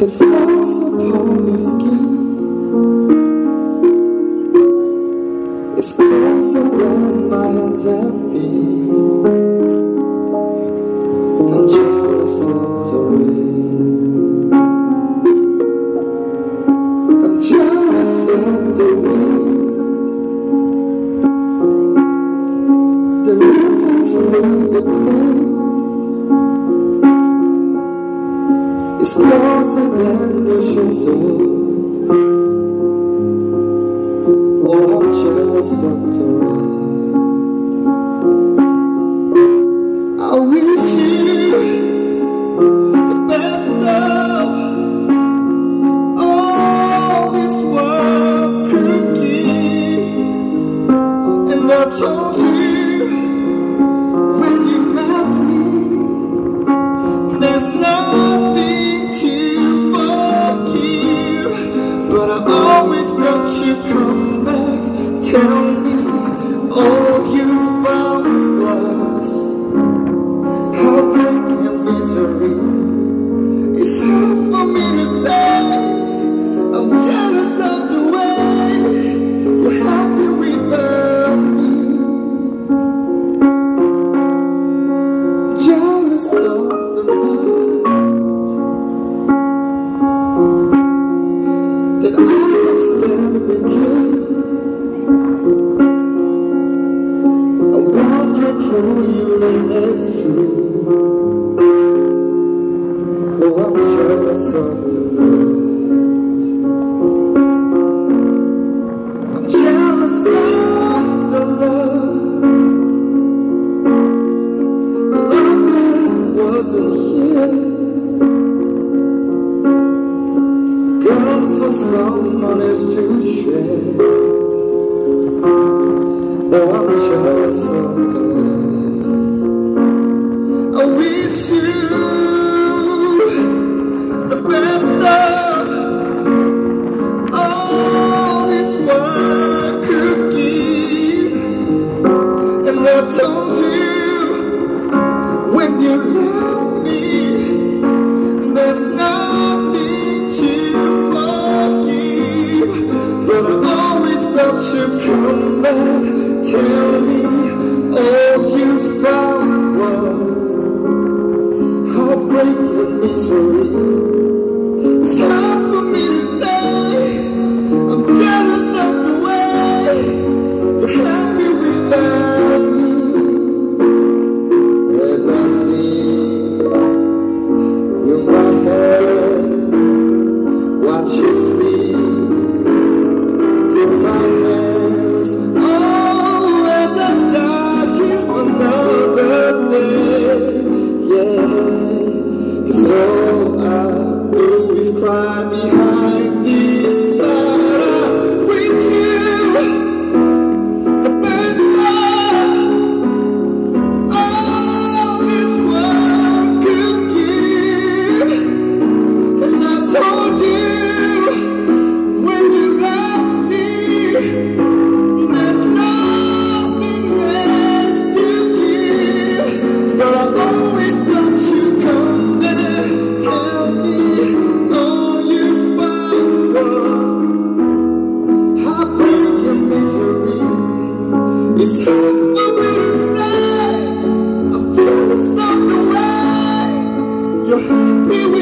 that falls upon your skin is closer than my hands have been. I'm jealous of the rain. I'm jealous of the. The rivers through the. It's closer than the shadow. Of the rain. I wish you the best of all this world could give. And I told you you lay next to. Oh, I'm of the nights. I'm jealous of the love. Love that wasn't here. Gone for someone else to share. Oh, I'm the night. I you the best of all could give. And I told you when you left cry behind you're happy.